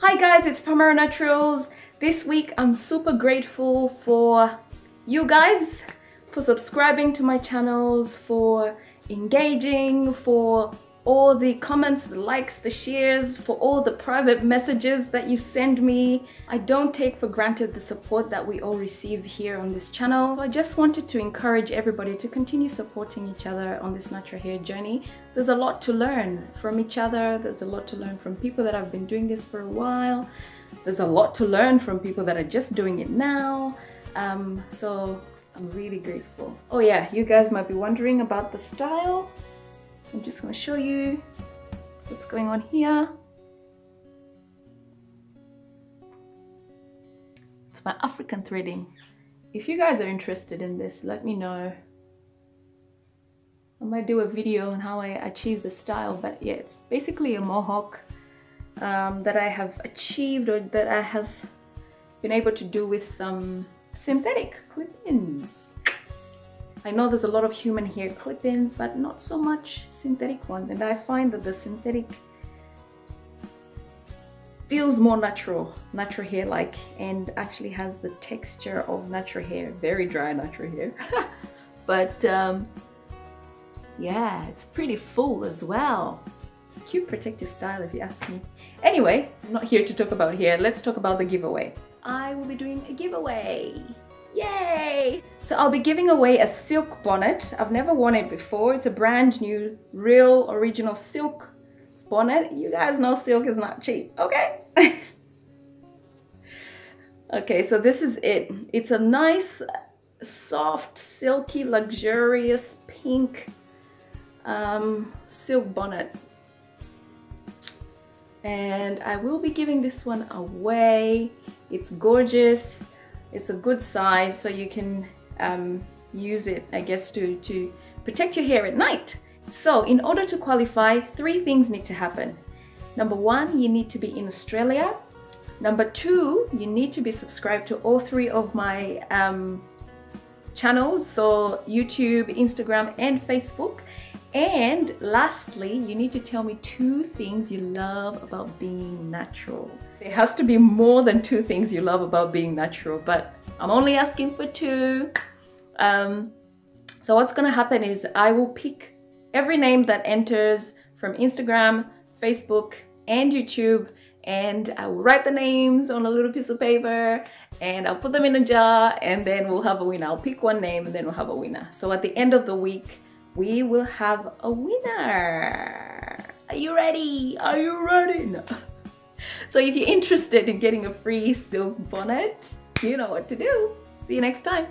Hi guys, it's Pamarow Naturals. This week I'm super grateful for you guys, for subscribing to my channels, for engaging, for all the comments, the likes, the shares, for all the private messages that you send me. I don't take for granted the support that we all receive here on this channel. So I just wanted to encourage everybody to continue supporting each other on this natural hair journey. There's a lot to learn from each other. There's a lot to learn from people that have been doing this for a while. There's a lot to learn from people that are just doing it now. Um, so I'm really grateful. Oh yeah, you guys might be wondering about the style. I'm just going to show you what's going on here. It's my African threading. If you guys are interested in this, let me know. I might do a video on how I achieve the style, but yeah, it's basically a mohawk um, that I have achieved or that I have been able to do with some synthetic clip-ins. I know there's a lot of human hair clip-ins, but not so much synthetic ones. And I find that the synthetic feels more natural, natural hair like, and actually has the texture of natural hair, very dry natural hair. but um, yeah, it's pretty full as well. Cute protective style if you ask me. Anyway, I'm not here to talk about hair. Let's talk about the giveaway. I will be doing a giveaway. Yay! So I'll be giving away a silk bonnet. I've never worn it before. It's a brand new, real, original silk bonnet. You guys know silk is not cheap, okay? okay, so this is it. It's a nice, soft, silky, luxurious pink um, silk bonnet. And I will be giving this one away. It's gorgeous it's a good size so you can um, use it I guess to, to protect your hair at night. So in order to qualify, three things need to happen. Number one, you need to be in Australia. Number two, you need to be subscribed to all three of my um, channels, so YouTube, Instagram, and Facebook. And lastly, you need to tell me two things you love about being natural. There has to be more than two things you love about being natural, but I'm only asking for two. Um, so what's gonna happen is I will pick every name that enters from Instagram, Facebook, and YouTube, and I will write the names on a little piece of paper and I'll put them in a jar and then we'll have a winner. I'll pick one name and then we'll have a winner. So at the end of the week, we will have a winner. Are you ready? Are you ready? No. So if you're interested in getting a free silk bonnet, you know what to do. See you next time.